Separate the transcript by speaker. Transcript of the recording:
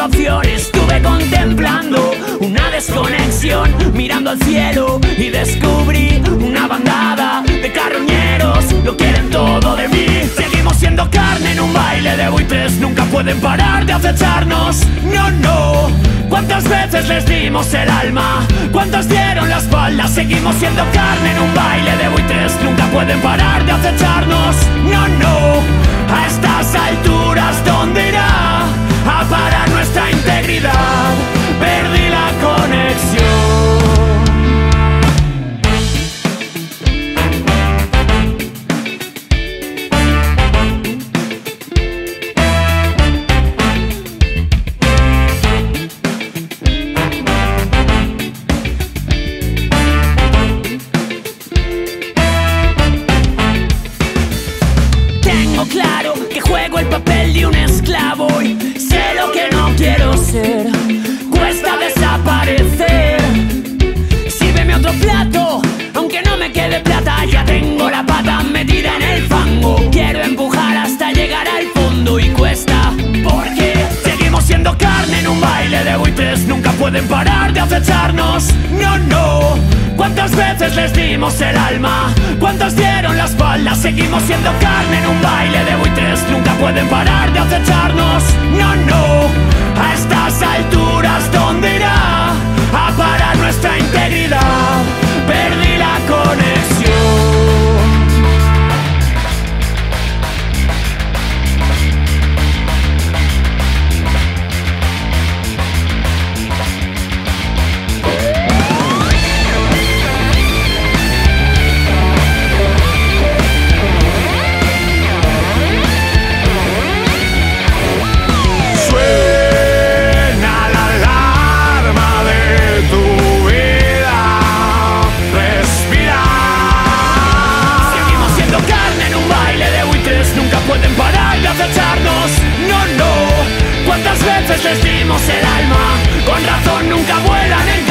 Speaker 1: Estuve contemplando una desconexión, mirando al cielo y descubrí una bandada de carroñeros. Lo quieren todo de mí. Seguimos siendo carne en un baile de buitres. Nunca pueden parar de acecharnos. No, no. ¿Cuántas veces les dimos el alma? ¿Cuántos dieron la espalda? Seguimos siendo carne en un baile de buitres. Nunca pueden parar de acecharnos. No, no. A estas alturas, ¿dónde irá el Nunca pueden parar de acecharnos. No, no. ¿Cuántas veces les dimos el alma? ¿Cuántos dieron la espalda? Seguimos siendo carne en un baile de buitres. Nunca pueden parar de acecharnos. No, no. A estas alturas, no. ¿Cuántas veces les dimos el alma? Con razón nunca vuelan en.